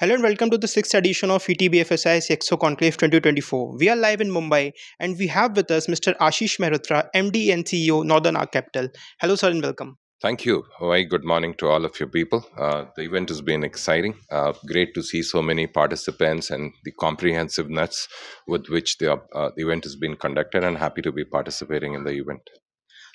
Hello and welcome to the sixth edition of ETBFSI CXO Conclave 2024. We are live in Mumbai and we have with us Mr. Ashish Mehrotra, MD and CEO, Northern Arc Capital. Hello, sir, and welcome. Thank you. Very good morning to all of you people. Uh, the event has been exciting. Uh, great to see so many participants and the comprehensiveness with which the, uh, the event has been conducted, and happy to be participating in the event.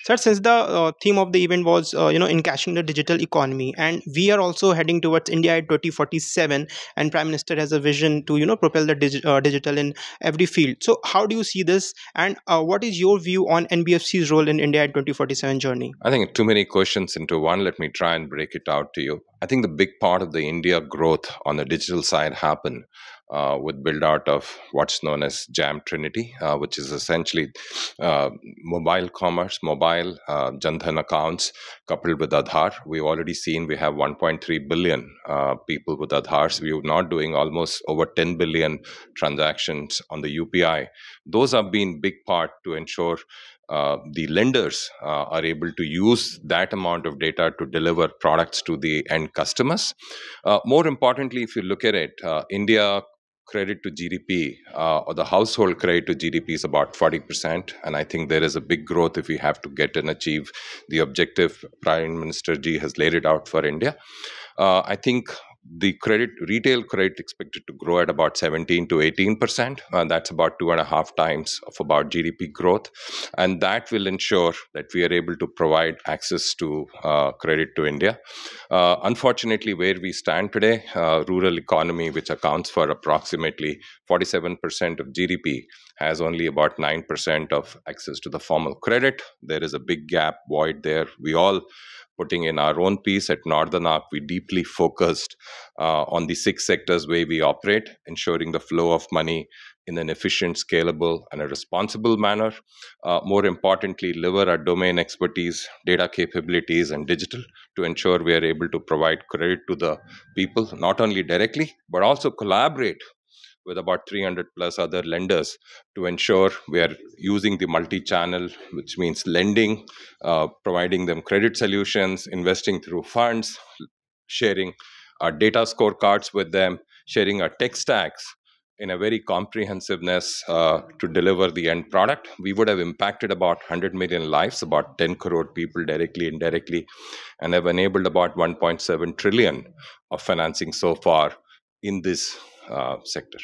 Sir, since the uh, theme of the event was, uh, you know, encashing the digital economy, and we are also heading towards India at 2047, and Prime Minister has a vision to, you know, propel the digi- uh, digital in every field. So, how do you see this, and uh, what is your view on NBFC's role in India at 2047 journey? I think too many questions into one. Let me try and break it out to you. I think the big part of the India growth on the digital side happened uh, with build out of what's known as Jam Trinity, uh, which is essentially uh, mobile commerce, mobile uh, Jandhan accounts coupled with Aadhaar. We've already seen we have 1.3 billion uh, people with Aadhaars. We're now doing almost over 10 billion transactions on the UPI. Those have been big part to ensure uh, the lenders uh, are able to use that amount of data to deliver products to the end customers. Uh, more importantly, if you look at it, uh, India credit to GDP uh, or the household credit to GDP is about 40%. And I think there is a big growth if we have to get and achieve the objective Prime Minister Ji has laid it out for India. I think the credit retail credit expected to grow at about 17 to 18 percent and that's about two and a half times of about gdp growth. And that will ensure that we are able to provide access to uh, credit to india. Uh, unfortunately where we stand today uh, rural economy which accounts for approximately 47 percent of gdp has only about 9 percent of access to the formal credit. There is a big gap void there. We all putting in our own piece at Northern Arc, we deeply focused uh, on the six sectors where we operate, ensuring the flow of money in an efficient, scalable, and a responsible manner. Uh, more importantly, lever our domain expertise, data capabilities, and digital to ensure we are able to provide credit to the people, not only directly, but also collaborate with about 300 plus other lenders to ensure we are using the multi channel, which means lending, uh, providing them credit solutions, investing through funds, sharing our data scorecards with them, sharing our tech stacks in a very comprehensiveness uh, to deliver the end product. We would have impacted about 100 million lives, about 10 crore people directly, indirectly, and have enabled about 1.7 trillion of financing so far in this Uh, sector.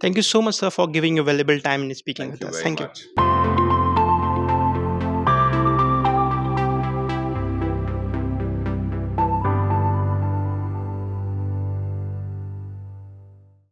Thank you so much, sir, for giving your valuable time and speaking Thank with you us. Thank you. much.